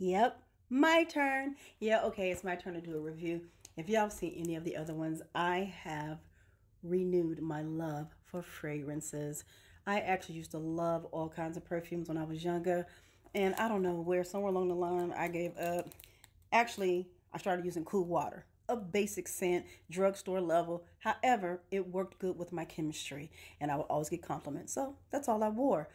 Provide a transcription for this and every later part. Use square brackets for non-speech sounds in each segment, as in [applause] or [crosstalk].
Yep, my turn. Yeah, okay, it's my turn to do a review. If y'all have seen any of the other ones, I have renewed my love for fragrances. I actually used to love all kinds of perfumes when I was younger. And I don't know where, somewhere along the line, I gave up. Actually, I started using cool water, a basic scent, drugstore level. However, it worked good with my chemistry, and I would always get compliments. So that's all I wore.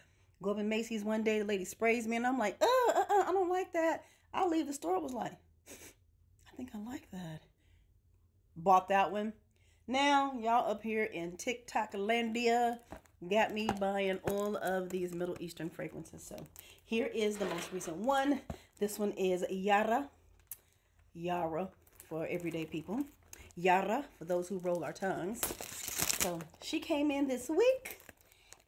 Go up in Macy's one day, the lady sprays me, and I'm like, uh, uh, uh I don't like that. I'll leave the store. I was like, [laughs] I think I like that. Bought that one. Now, y'all up here in TikTok Landia got me buying all of these Middle Eastern fragrances. So here is the most recent one. This one is Yara. Yara for everyday people. Yara for those who roll our tongues. So she came in this week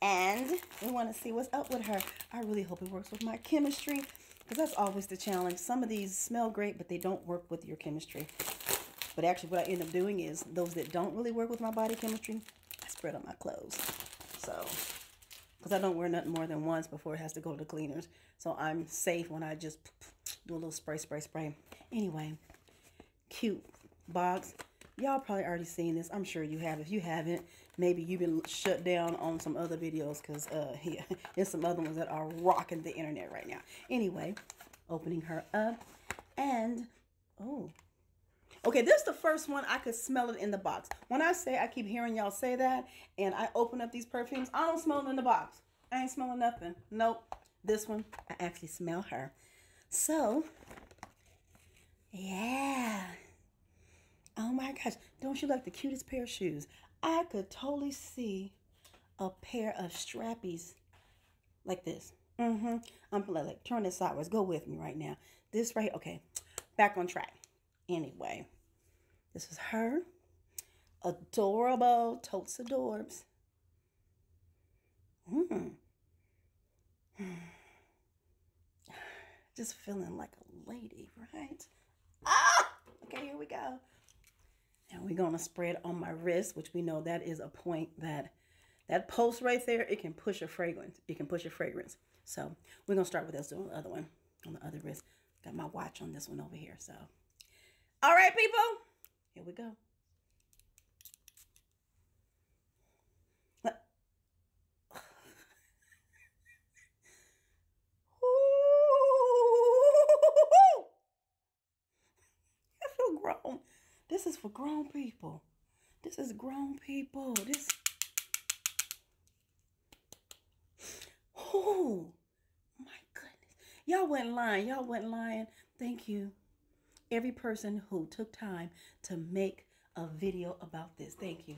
and we want to see what's up with her. I really hope it works with my chemistry because that's always the challenge. Some of these smell great, but they don't work with your chemistry. But actually what I end up doing is those that don't really work with my body chemistry, I spread on my clothes. So, because I don't wear nothing more than once before it has to go to the cleaners. So I'm safe when I just do a little spray, spray, spray. Anyway, cute box. Y'all probably already seen this. I'm sure you have. If you haven't, maybe you've been shut down on some other videos because uh, [laughs] yeah, there's some other ones that are rocking the internet right now. Anyway, opening her up. And, oh, Okay, this is the first one I could smell it in the box. When I say, I keep hearing y'all say that, and I open up these perfumes, I don't smell it in the box. I ain't smelling nothing. Nope. This one, I actually smell her. So, yeah. Oh my gosh. Don't you like the cutest pair of shoes? I could totally see a pair of strappies like this. Mm-hmm. I'm like, turn this sideways. Go with me right now. This right, okay. Back on track. Anyway. This is her. Adorable. Totes adorbs. Hmm. [sighs] Just feeling like a lady, right? Ah! Okay, here we go. And we're going to spread on my wrist, which we know that is a point that that pulse right there, it can push a fragrance. It can push a fragrance. So we're going to start with this on the other one, on the other wrist. Got my watch on this one over here. So, all right, people. Here we go. I feel grown. This is for grown people. This is grown people. This. Oh, my goodness. Y'all went lying. Y'all went lying. Thank you every person who took time to make a video about this. Thank you.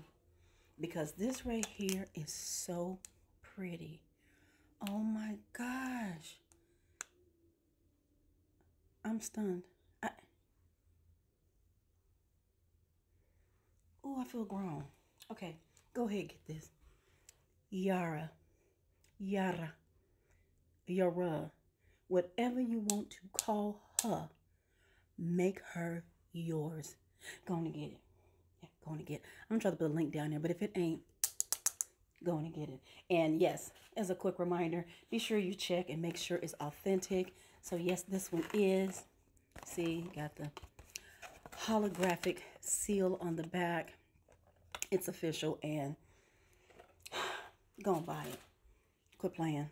Because this right here is so pretty. Oh my gosh. I'm stunned. I, oh, I feel grown. Okay, go ahead, get this. Yara. Yara. Yara. Whatever you want to call her Make her yours. Go to get it. Yeah, go to get it. I'm going to try to put a link down there, but if it ain't, go and get it. And yes, as a quick reminder, be sure you check and make sure it's authentic. So yes, this one is. See, got the holographic seal on the back. It's official and [sighs] go and buy it. Quit playing.